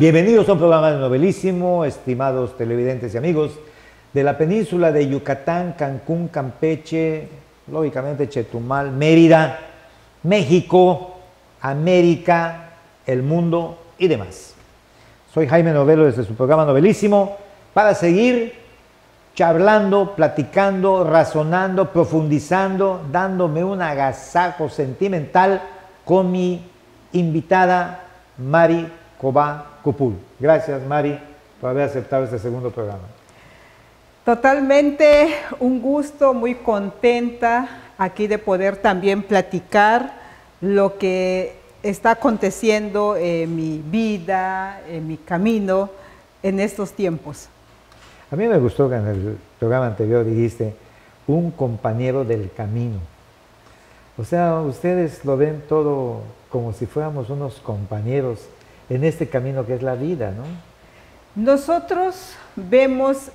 Bienvenidos a un programa de novelísimo, estimados televidentes y amigos de la península de Yucatán, Cancún, Campeche, lógicamente Chetumal, Mérida, México, América, el mundo y demás. Soy Jaime Novelo desde su programa Novelísimo para seguir charlando, platicando, razonando, profundizando, dándome un agasajo sentimental con mi invitada Mari Cobá Cupul. Gracias Mari por haber aceptado este segundo programa. Totalmente un gusto, muy contenta aquí de poder también platicar lo que está aconteciendo en mi vida, en mi camino en estos tiempos. A mí me gustó que en el programa anterior dijiste un compañero del camino. O sea, ustedes lo ven todo como si fuéramos unos compañeros en este camino que es la vida, ¿no? Nosotros vemos,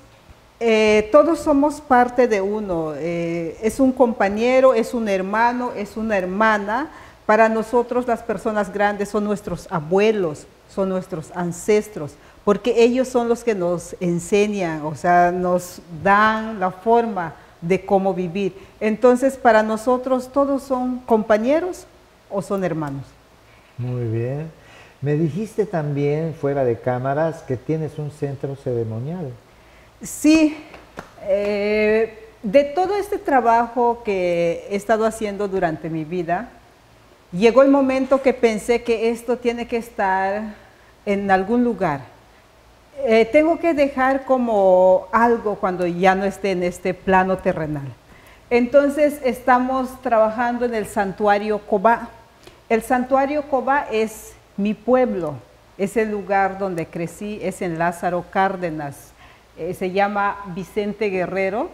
eh, todos somos parte de uno, eh, es un compañero, es un hermano, es una hermana. Para nosotros las personas grandes son nuestros abuelos, son nuestros ancestros, porque ellos son los que nos enseñan, o sea, nos dan la forma de cómo vivir. Entonces, para nosotros todos son compañeros o son hermanos. Muy bien. Me dijiste también, fuera de cámaras, que tienes un centro ceremonial. Sí, eh, de todo este trabajo que he estado haciendo durante mi vida, llegó el momento que pensé que esto tiene que estar en algún lugar. Eh, tengo que dejar como algo cuando ya no esté en este plano terrenal. Entonces estamos trabajando en el santuario Cobá. El santuario Cobá es mi pueblo, es el lugar donde crecí, es en Lázaro Cárdenas, eh, se llama Vicente Guerrero.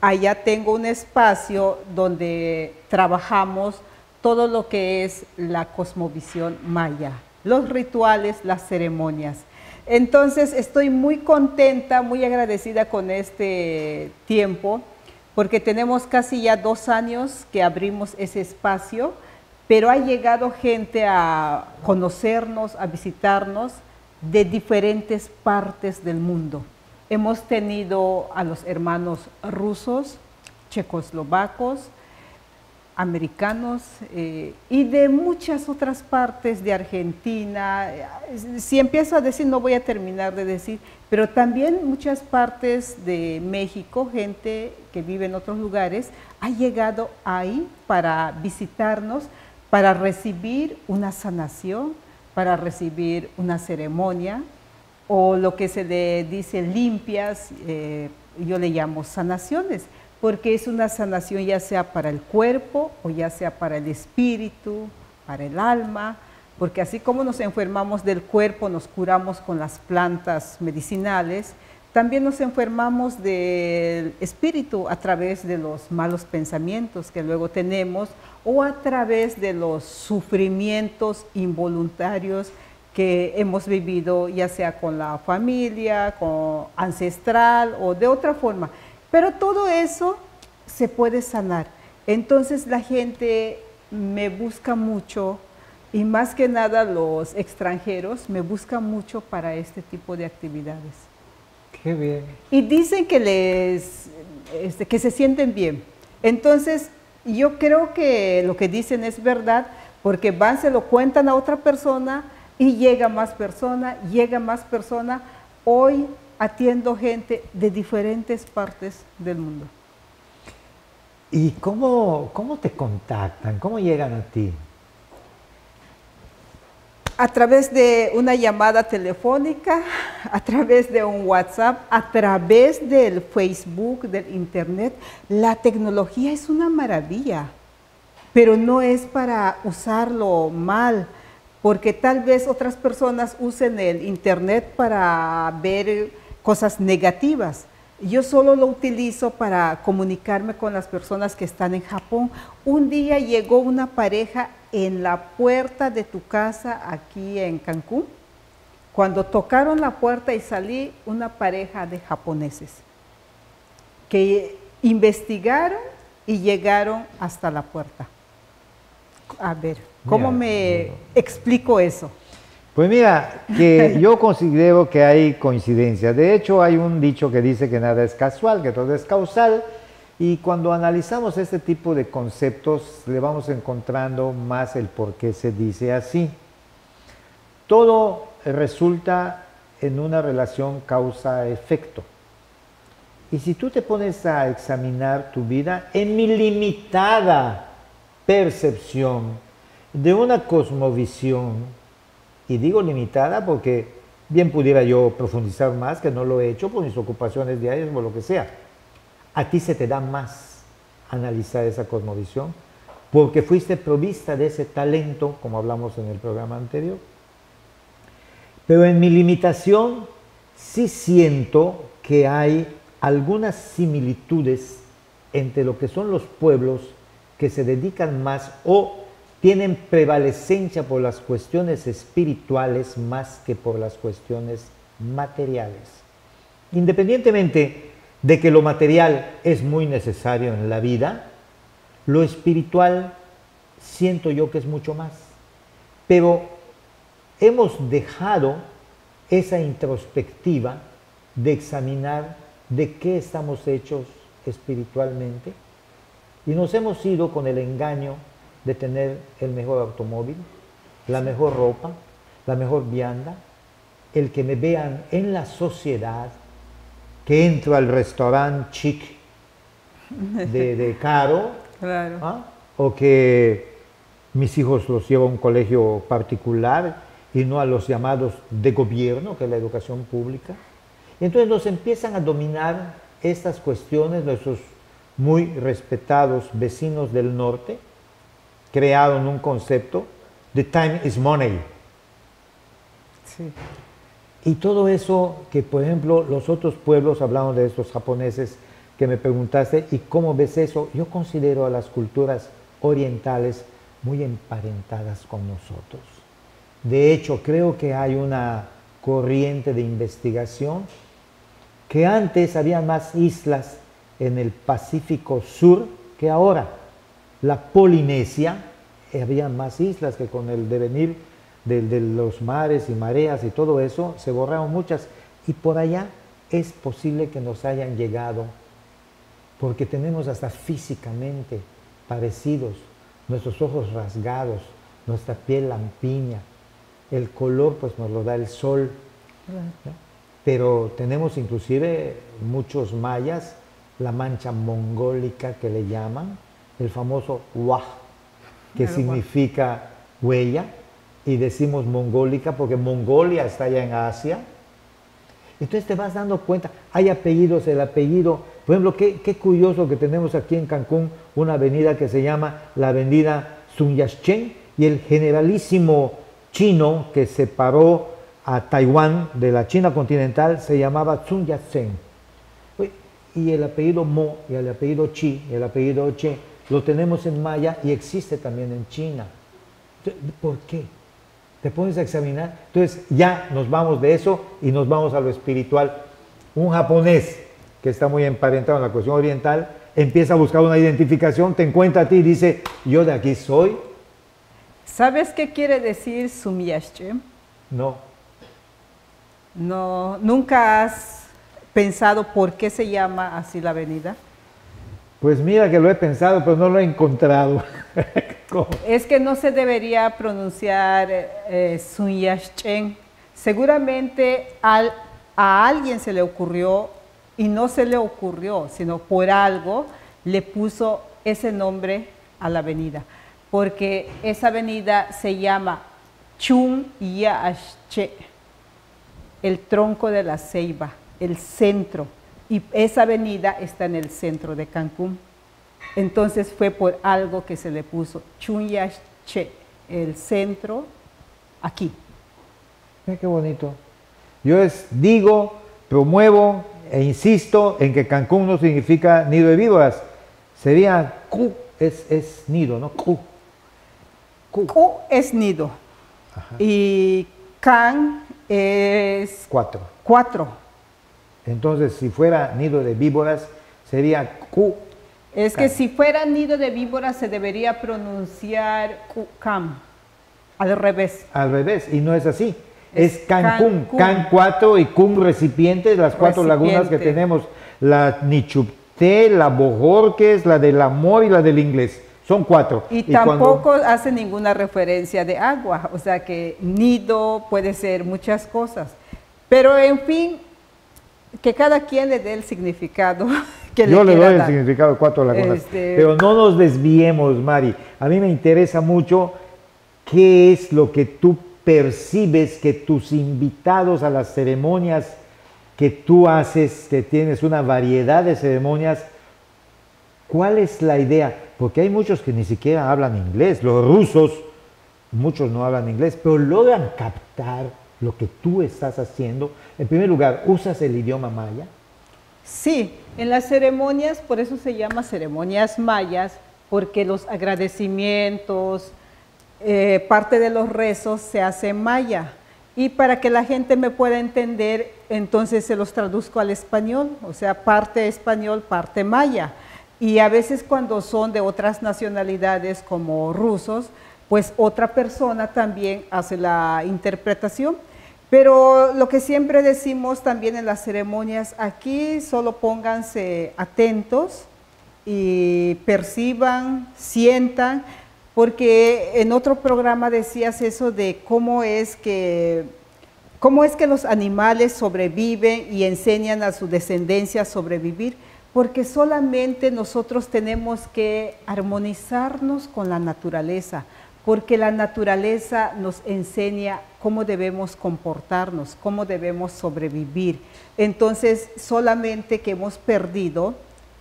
Allá tengo un espacio donde trabajamos todo lo que es la cosmovisión maya, los rituales, las ceremonias. Entonces estoy muy contenta, muy agradecida con este tiempo, porque tenemos casi ya dos años que abrimos ese espacio pero ha llegado gente a conocernos, a visitarnos de diferentes partes del mundo. Hemos tenido a los hermanos rusos, checoslovacos, americanos eh, y de muchas otras partes de Argentina. Si empiezo a decir, no voy a terminar de decir, pero también muchas partes de México, gente que vive en otros lugares, ha llegado ahí para visitarnos para recibir una sanación, para recibir una ceremonia o lo que se le dice limpias, eh, yo le llamo sanaciones, porque es una sanación ya sea para el cuerpo o ya sea para el espíritu, para el alma, porque así como nos enfermamos del cuerpo, nos curamos con las plantas medicinales, también nos enfermamos del espíritu a través de los malos pensamientos que luego tenemos o a través de los sufrimientos involuntarios que hemos vivido, ya sea con la familia, con ancestral o de otra forma. Pero todo eso se puede sanar. Entonces la gente me busca mucho y más que nada los extranjeros me buscan mucho para este tipo de actividades. Qué bien. Y dicen que les este, que se sienten bien. Entonces, yo creo que lo que dicen es verdad, porque van, se lo cuentan a otra persona y llega más persona, llega más persona. Hoy atiendo gente de diferentes partes del mundo. ¿Y cómo, cómo te contactan? ¿Cómo llegan a ti? A través de una llamada telefónica, a través de un WhatsApp, a través del Facebook, del Internet. La tecnología es una maravilla, pero no es para usarlo mal, porque tal vez otras personas usen el Internet para ver cosas negativas. Yo solo lo utilizo para comunicarme con las personas que están en Japón. Un día llegó una pareja en la puerta de tu casa aquí en Cancún. Cuando tocaron la puerta y salí, una pareja de japoneses que investigaron y llegaron hasta la puerta. A ver, ¿cómo me explico eso? Pues mira, que yo considero que hay coincidencia. De hecho, hay un dicho que dice que nada es casual, que todo es causal. Y cuando analizamos este tipo de conceptos, le vamos encontrando más el por qué se dice así. Todo resulta en una relación causa-efecto. Y si tú te pones a examinar tu vida en mi limitada percepción de una cosmovisión, y digo limitada porque bien pudiera yo profundizar más, que no lo he hecho por mis ocupaciones diarias o lo que sea. A ti se te da más analizar esa cosmovisión porque fuiste provista de ese talento, como hablamos en el programa anterior. Pero en mi limitación sí siento que hay algunas similitudes entre lo que son los pueblos que se dedican más o tienen prevalecencia por las cuestiones espirituales más que por las cuestiones materiales. Independientemente de que lo material es muy necesario en la vida, lo espiritual siento yo que es mucho más. Pero hemos dejado esa introspectiva de examinar de qué estamos hechos espiritualmente y nos hemos ido con el engaño de tener el mejor automóvil, la mejor ropa, la mejor vianda, el que me vean en la sociedad, que entro al restaurante chic de, caro, ¿ah? o que mis hijos los llevo a un colegio particular y no a los llamados de gobierno, que es la educación pública. Entonces nos empiezan a dominar estas cuestiones nuestros muy respetados vecinos del norte, crearon un concepto de time is money. Y todo eso que, por ejemplo, los otros pueblos, hablamos de estos japoneses que me preguntaste, ¿y cómo ves eso? Yo considero a las culturas orientales muy emparentadas con nosotros. De hecho, creo que hay una corriente de investigación que antes había más islas en el Pacífico Sur que ahora la Polinesia, había más islas que con el devenir de, de, los mares y mareas y todo eso, se borraron muchas. Y por allá es posible que nos hayan llegado, porque tenemos hasta físicamente parecidos, nuestros ojos rasgados, nuestra piel lampiña, el color pues nos lo da el sol, pero tenemos inclusive muchos mayas, la mancha mongólica que le llaman, el famoso Wah, que significa huella, y decimos mongólica porque Mongolia está allá en Asia. Entonces te vas dando cuenta, hay apellidos, el apellido, por ejemplo, qué, qué curioso que tenemos aquí en Cancún una avenida que se llama la avenida Sun Yat-sen y el generalísimo chino que separó a Taiwán de la China continental se llamaba Sun Yat-sen. Y el apellido Mo y el apellido Chi y el apellido Che lo tenemos en maya y existe también en China. ¿Por qué? Te pones a examinar. Entonces ya nos vamos de eso y nos vamos a lo espiritual. Un japonés que está muy emparentado en la cuestión oriental empieza a buscar una identificación, te encuentra a ti y dice, yo de aquí soy. ¿Sabes qué quiere decir Sumiyasche? No. No, ¿nunca has pensado por qué se llama así la avenida? Pues mira que lo he pensado, pero no lo he encontrado. es que no se debería pronunciar eh, Sun Seguramente a alguien se le ocurrió y no se le ocurrió, sino por algo le puso ese nombre a la avenida. Porque esa avenida se llama Chun Yashche, el tronco de la ceiba, el centro y esa avenida está en el centro de Cancún. Entonces fue por algo que se le puso Chunyache, el centro, aquí. Mira qué bonito. Yo es, digo, promuevo e insisto en que Cancún no significa nido de víboras. Sería Q, es, nido, ¿no? Q. Q. es nido. Y Can es... Cuatro. Cuatro. Entonces, si fuera nido de víboras, sería Q. Es que si fuera nido de víboras se debería pronunciar Cam. Al revés. Al revés, y no es así. Es, Cancún, Can 4 y Cum recipientes, las cuatro lagunas que tenemos, la Nichupté, la Bojorques, la del Amor y la del Inglés. Son cuatro. Y, tampoco hace ninguna referencia de agua, o sea que nido puede ser muchas cosas. Pero en fin, que cada quien le dé el significado que Yo le, doy el significado de cuatro lagunas. Este, Pero no nos desviemos, Mari. A mí me interesa mucho qué es lo que tú percibes que tus invitados a las ceremonias que tú haces, que tienes una variedad de ceremonias, ¿cuál es la idea? Porque hay muchos que ni siquiera hablan inglés, los rusos, muchos no hablan inglés, pero logran captar lo que tú estás haciendo. En primer lugar, ¿usas el idioma maya? Sí, en las ceremonias, por eso se llama ceremonias mayas, porque los agradecimientos, eh, parte de los rezos se hace en maya. Y para que la gente me pueda entender, entonces se los traduzco al español, o sea, parte español, parte maya. Y a veces cuando son de otras nacionalidades como rusos, pues otra persona también hace la interpretación. Pero lo que siempre decimos también en las ceremonias, aquí solo pónganse atentos y perciban, sientan, porque en otro programa decías eso de cómo es que cómo es que los animales sobreviven y enseñan a su descendencia a sobrevivir, porque solamente nosotros tenemos que armonizarnos con la naturaleza, porque la naturaleza nos enseña cómo debemos comportarnos, cómo debemos sobrevivir. Entonces, solamente que hemos perdido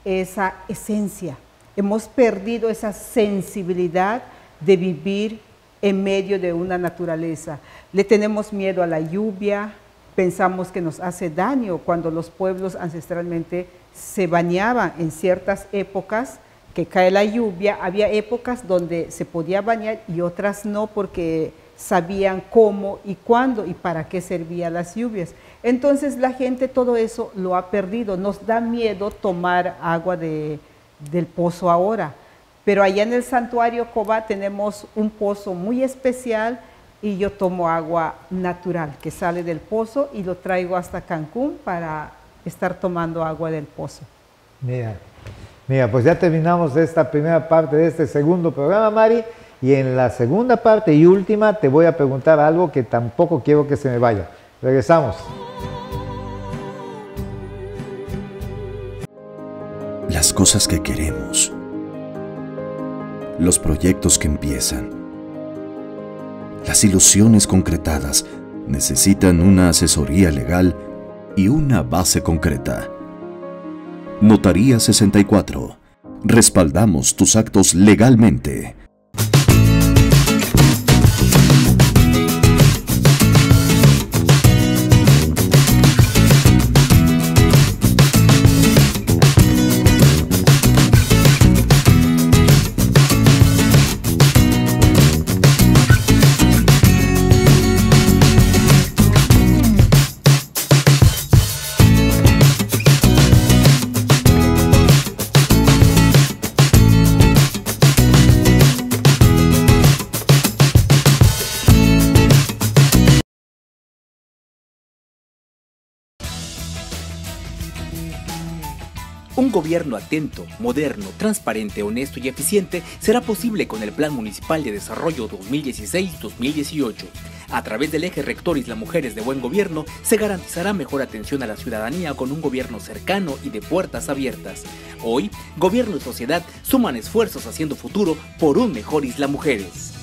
esa esencia, hemos perdido esa sensibilidad de vivir en medio de una naturaleza. Le tenemos miedo a la lluvia, pensamos que nos hace daño cuando los pueblos ancestralmente se bañaban en ciertas épocas que cae la lluvia, había épocas donde se podía bañar y otras no porque sabían cómo y cuándo y para qué servían las lluvias. Entonces la gente todo eso lo ha perdido, nos da miedo tomar agua de, del pozo ahora. Pero allá en el santuario Cobá tenemos un pozo muy especial y yo tomo agua natural que sale del pozo y lo traigo hasta Cancún para estar tomando agua del pozo. Mira, Mira, pues ya terminamos esta primera parte de este segundo programa, Mari. Y en la segunda parte y última te voy a preguntar algo que tampoco quiero que se me vaya. Regresamos. Las cosas que queremos. Los proyectos que empiezan. Las ilusiones concretadas necesitan una asesoría legal y una base concreta. Notaría 64. Respaldamos tus actos legalmente. Gobierno atento, moderno, transparente, honesto y eficiente será posible con el Plan Municipal de Desarrollo 2016-2018. A través del eje rector Isla Mujeres de Buen Gobierno se garantizará mejor atención a la ciudadanía con un gobierno cercano y de puertas abiertas. Hoy, gobierno y sociedad suman esfuerzos haciendo futuro por un mejor Isla Mujeres.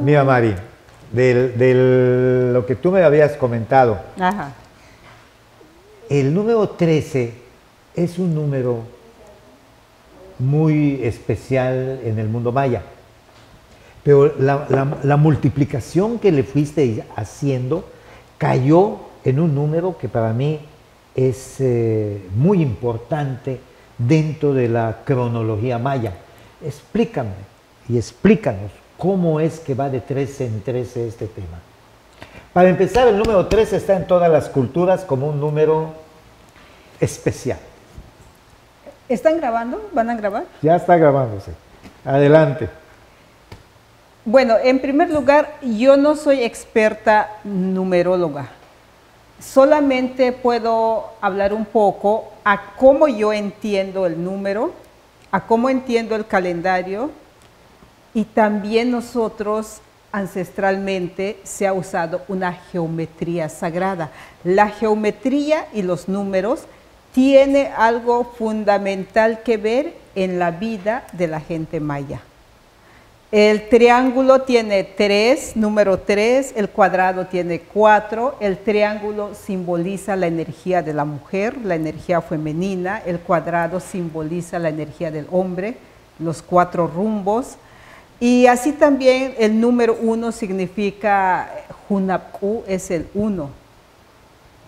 Mira, Mari, de lo que tú me habías comentado, Ajá. el número 13 es un número muy especial en el mundo maya. Pero la, la- la multiplicación que le fuiste haciendo cayó en un número que para mí es eh, muy importante dentro de la cronología maya. Explícame y explícanos cómo es que va de 13 en 13 este tema. Para empezar, el número 13 está en todas las culturas como un número especial. ¿Están grabando? ¿Van a grabar? Ya está grabándose. Adelante. Bueno, en primer lugar, yo no soy experta numeróloga. Solamente puedo hablar un poco a cómo yo entiendo el número, a cómo entiendo el calendario y también nosotros ancestralmente se ha usado una geometría sagrada. La geometría y los números tiene algo fundamental que ver en la vida de la gente maya. El triángulo tiene tres, número tres, el cuadrado tiene cuatro, el triángulo simboliza la energía de la mujer, la energía femenina, el cuadrado simboliza la energía del hombre, los cuatro rumbos, y así también el número uno significa, Hunapku es el uno,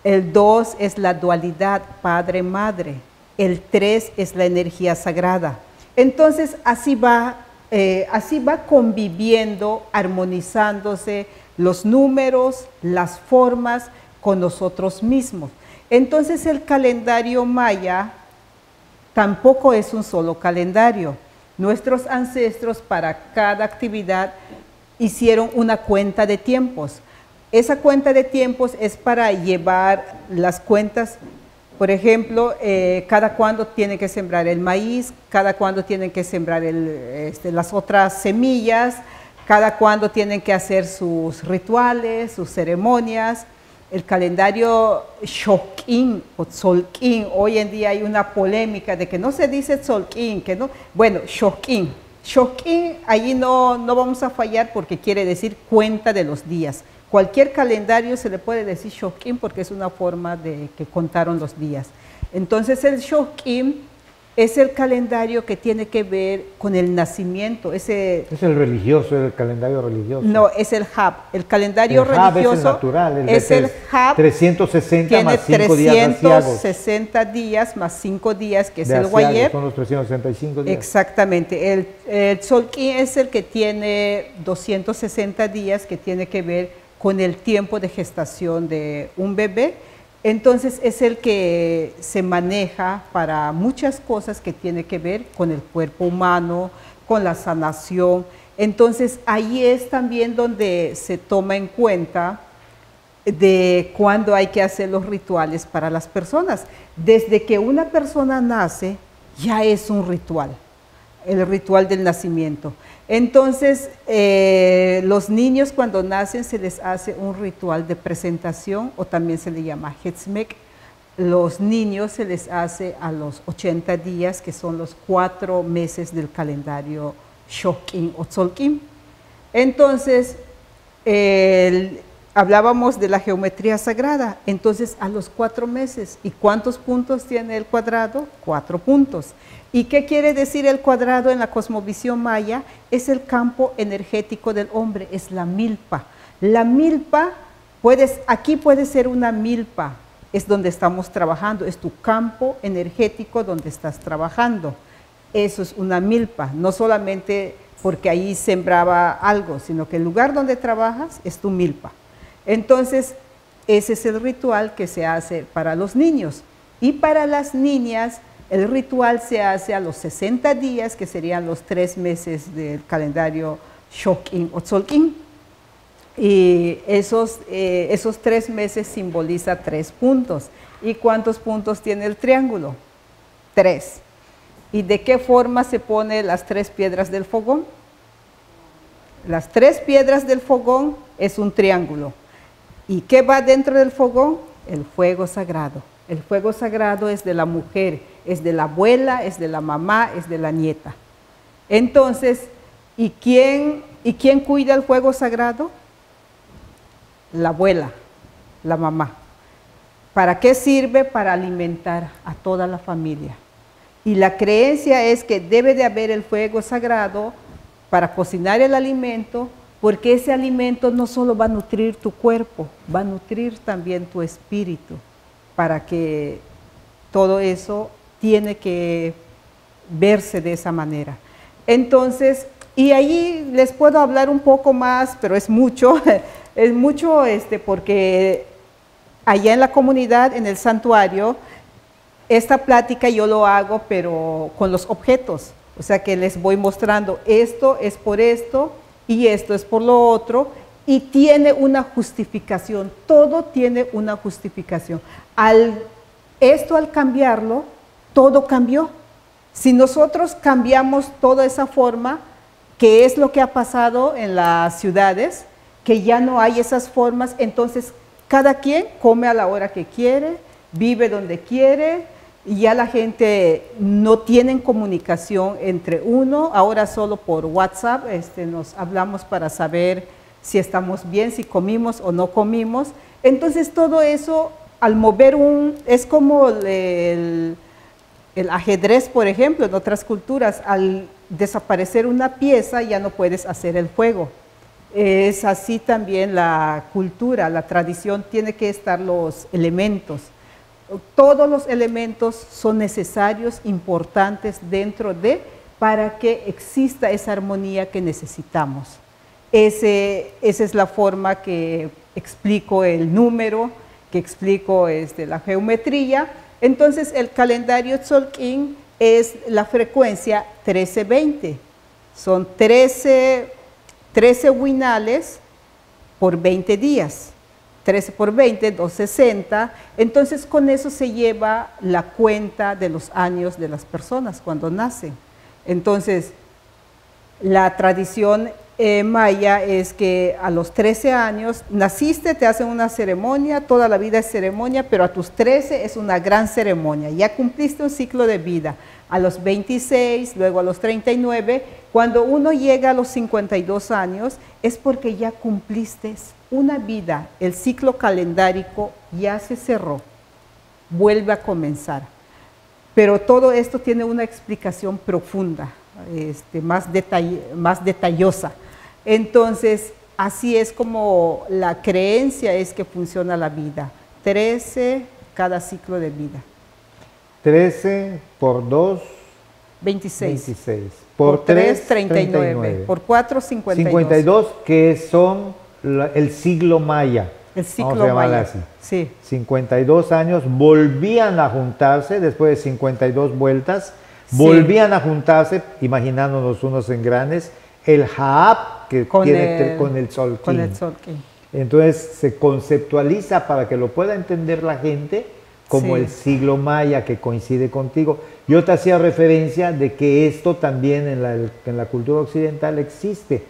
el dos es la dualidad padre-madre, el tres es la energía sagrada. Entonces así va eh, así va conviviendo, armonizándose los números, las formas con nosotros mismos. Entonces el calendario maya tampoco es un solo calendario. Nuestros ancestros para cada actividad hicieron una cuenta de tiempos. Esa cuenta de tiempos es para llevar las cuentas por ejemplo, eh, cada cuándo tienen que sembrar el maíz, cada cuándo tienen que sembrar este, las otras semillas, cada cuándo tienen que hacer sus rituales, sus ceremonias. El calendario Shokin o Tzolkin, hoy en día hay una polémica de que no se dice Tzolkin, que no, bueno, Shokin. Shokin, allí no, no vamos a fallar porque quiere decir cuenta de los días. Cualquier calendario se le puede decir Shokin porque es una forma de que contaron los días. Entonces el Shokin es el calendario que tiene que ver con el nacimiento. Ese, Es el religioso, el calendario religioso. no, es el Hab. El calendario El Hab religioso es el natural, el es el Hab. 360 Tiene más 5 días asiagos. 360 días más 5 días, que es De el Guayeb. Son los 365 días. Exactamente. El, el es el que tiene 260 días, que tiene que ver con el tiempo de gestación de un bebé. Entonces es el que se maneja para muchas cosas que tiene que ver con el cuerpo humano, con la sanación. Entonces ahí es también donde se toma en cuenta de cuándo hay que hacer los rituales para las personas. Desde que una persona nace, ya es un ritual, el ritual del nacimiento. Entonces, eh, los niños cuando nacen se les hace un ritual de presentación o también se le llama Hetzmek. Los niños se les hace a los 80 días, que son los cuatro meses del calendario Shokin o Tzolkin. Entonces, hablábamos de la geometría sagrada, entonces a los cuatro meses, ¿y cuántos puntos tiene el cuadrado? Cuatro puntos. ¿Y qué quiere decir el cuadrado en la cosmovisión maya? Es el campo energético del hombre, es la milpa. La milpa, puedes, aquí puede ser una milpa, es donde estamos trabajando, es tu campo energético donde estás trabajando. Eso es una milpa, no solamente porque ahí sembraba algo, sino que el lugar donde trabajas es tu milpa. Entonces, ese es el ritual que se hace para los niños. Y para las niñas, el ritual se hace a los 60 días, que serían los tres meses del calendario Shokin o Tzolkin. Y esos, eh, esos tres meses simboliza tres puntos. ¿Y cuántos puntos tiene el triángulo? Tres. ¿Y de qué forma se pone las tres piedras del fogón? Las tres piedras del fogón es un triángulo. ¿Y qué va dentro del fogón? El fuego sagrado. El fuego sagrado es de la mujer, es de la abuela, es de la mamá, es de la nieta. Entonces, ¿y quién ¿Y quién cuida el fuego sagrado? La abuela, la mamá. ¿Para qué sirve? Para alimentar a toda la familia. Y la creencia es que debe de haber el fuego sagrado para cocinar el alimento, porque ese alimento no solo va a nutrir tu cuerpo, va a nutrir también tu espíritu, para que todo eso tiene que verse de esa manera. Entonces, y ahí les puedo hablar un poco más, pero es mucho, es mucho este, porque allá en la comunidad, en el santuario, esta plática yo lo hago, pero con los objetos. O sea que les voy mostrando, esto es por esto y esto es por lo otro, y tiene una justificación, todo tiene una justificación. Al, esto al cambiarlo, todo cambió. Si nosotros cambiamos toda esa forma, que es lo que ha pasado en las ciudades, que ya no hay esas formas, entonces cada quien come a la hora que quiere, vive donde quiere, y ya la gente no tiene comunicación entre uno, ahora solo por WhatsApp este, nos hablamos para saber si estamos bien, si comimos o no comimos. Entonces todo eso, al mover un, es como el el ajedrez, por ejemplo, en otras culturas, al desaparecer una pieza ya no puedes hacer el fuego. Es así también la cultura, la tradición, tiene que estar los elementos. Todos los elementos son necesarios, importantes dentro de, para que exista esa armonía que necesitamos. Esa es la forma que explico el número, que explico este, la geometría, entonces el calendario Tzolk'in es la frecuencia 1320. Son 13, 13 winales por 20 días. 13 por 20, 260. Entonces con eso se lleva la cuenta de los años de las personas cuando nacen. Entonces la tradición eh, maya es que a los 13 años naciste, te hacen una ceremonia, toda la vida es ceremonia, pero a tus 13 es una gran ceremonia. Ya cumpliste un ciclo de vida. A los 26, luego a los 39, cuando uno llega a los 52 años, es porque ya cumpliste una vida, el ciclo calendárico ya se cerró, vuelve a comenzar. Pero todo esto tiene una explicación profunda, este, más, más detallosa. Entonces, así es como la creencia es que funciona la vida. 13 cada ciclo de vida. 13 por 2, 26. 26. Por, 3, 39. Por 4, 52. 52 que son el siglo maya. El siglo maya. Así. Sí. 52 años, volvían a juntarse después de 52 vueltas, volvían a juntarse, imaginándonos unos engranes, el Haab que con tiene con el Sol Con el Entonces se conceptualiza para que lo pueda entender la gente como el siglo maya que coincide contigo. Yo te hacía referencia de que esto también en la, en la cultura occidental existe,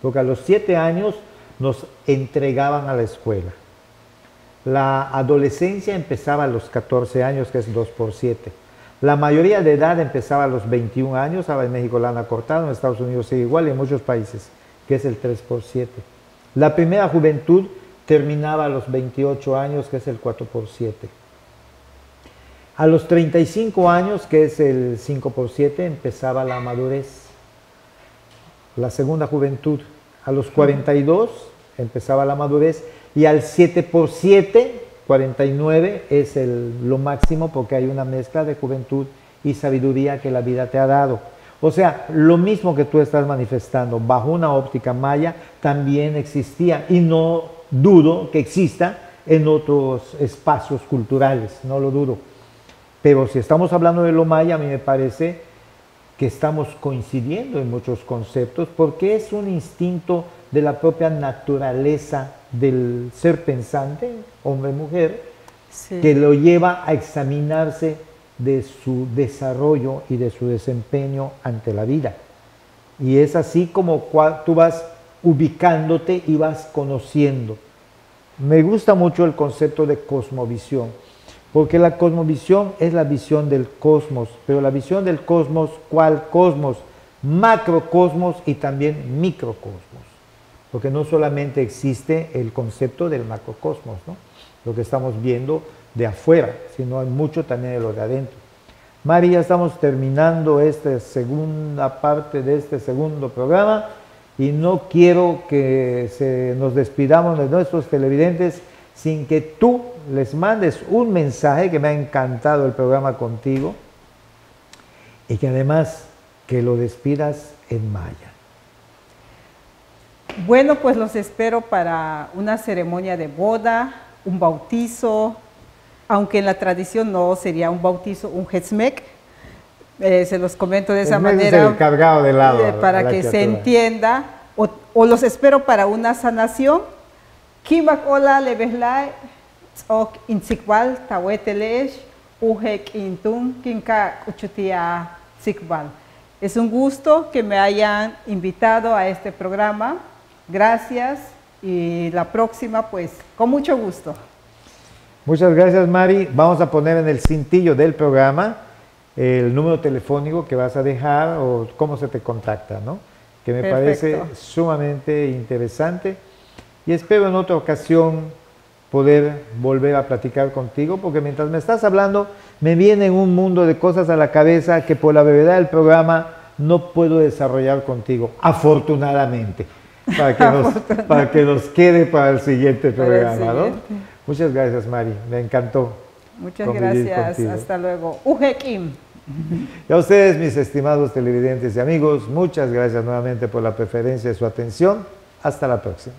porque a los siete años nos entregaban a la escuela. La adolescencia empezaba a los 14 años, que es 2 por 7. La mayoría de edad empezaba a los 21 años, ahora en México la han acortado, en Estados Unidos sigue igual y en muchos países, que es el 3 por 7. La primera juventud terminaba a los 28 años, que es el 4 por 7. A los 35 años, que es el 5 por 7, empezaba la madurez, la segunda juventud. A los 42 empezaba la madurez y al 7 por 7 49 es el, lo máximo porque hay una mezcla de juventud y sabiduría que la vida te ha dado. O sea, lo mismo que tú estás manifestando bajo una óptica maya también existía y no dudo que exista en otros espacios culturales, no lo dudo. Pero si estamos hablando de lo maya, a mí me parece que estamos coincidiendo en muchos conceptos porque es un instinto de la propia naturaleza del ser pensante, hombre-mujer, que lo lleva a examinarse de su desarrollo y de su desempeño ante la vida. Y es así como tú vas ubicándote y vas conociendo. Me gusta mucho el concepto de cosmovisión, porque la cosmovisión es la visión del cosmos, pero la visión del cosmos, ¿cuál cosmos? macrocosmos y también microcosmos, porque no solamente existe el concepto del macrocosmos, lo que estamos viendo de afuera, sino hay mucho también de lo de adentro. Mari, ya estamos terminando esta segunda parte de este segundo programa y no quiero que se nos despidamos de nuestros televidentes sin que tú les mandes un mensaje que me ha encantado el programa contigo y que además que lo despidas en maya. Bueno, pues los espero para una ceremonia de boda, un bautizo, aunque en la tradición no sería un bautizo, un hetzmek. Eh, se los comento de esa manera. el cargado de lado. Eh, para que se entienda. O, los espero para una sanación. Kimak ola lebeslai, ok insikbal, tawetelesh, uhek intun, kinka uchutia sikbal. Es un gusto que me hayan invitado a este programa. Gracias y la próxima, pues, con mucho gusto. Muchas gracias, Mari. Vamos a poner en el cintillo del programa el número telefónico que vas a dejar o cómo se te contacta, ¿no? Que me parece sumamente interesante. Y espero en otra ocasión poder volver a platicar contigo, porque mientras me estás hablando, me viene un mundo de cosas a la cabeza que por la brevedad del programa no puedo desarrollar contigo, afortunadamente, para que nos, para que nos quede para el siguiente programa. ¿no? Muchas gracias, Mari, me encantó. Muchas gracias, hasta luego. Ujekim. Y a ustedes, mis estimados televidentes y amigos, muchas gracias nuevamente por la preferencia y su atención. Hasta la próxima.